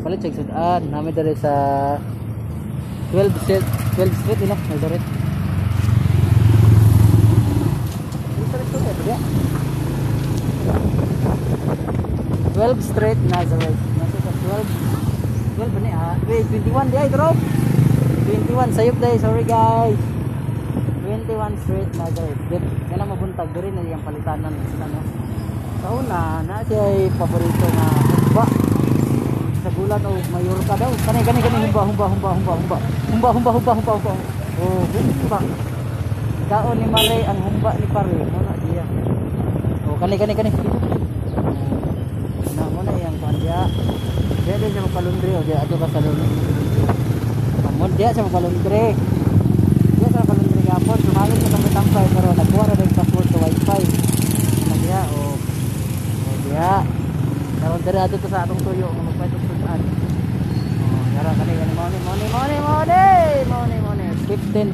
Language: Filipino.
palit check sudan namin dere sa 12 street 12 street ino eh dia 12 street Nazareth nasa sa 12 12 ba ni ah. Wait 21 di ay drop. 21 sayop day sorry guys. 21 street Nazareth dip kana mabuntag diri na yung palitanan sa una na siya ay paborito nga humba gulat o mayor ka daw. Kani kani kani humba humba humba humba humba. Humba humba humba humba humba. Oh humba. Kaon ni Mare ang humba ni Pare. Mo na diya oh kani kani kani na mo na yang kanya dia dia sa palundri o dia ato ka sa Amon dia sa palundri dia sa palundri gapon sumali sa kami tampay pero nagkuha na ng password sa wifi. Na dia o o dia karon diri ato to sa atong tuyo. Nga an oh yara kali kan money money money money money money 15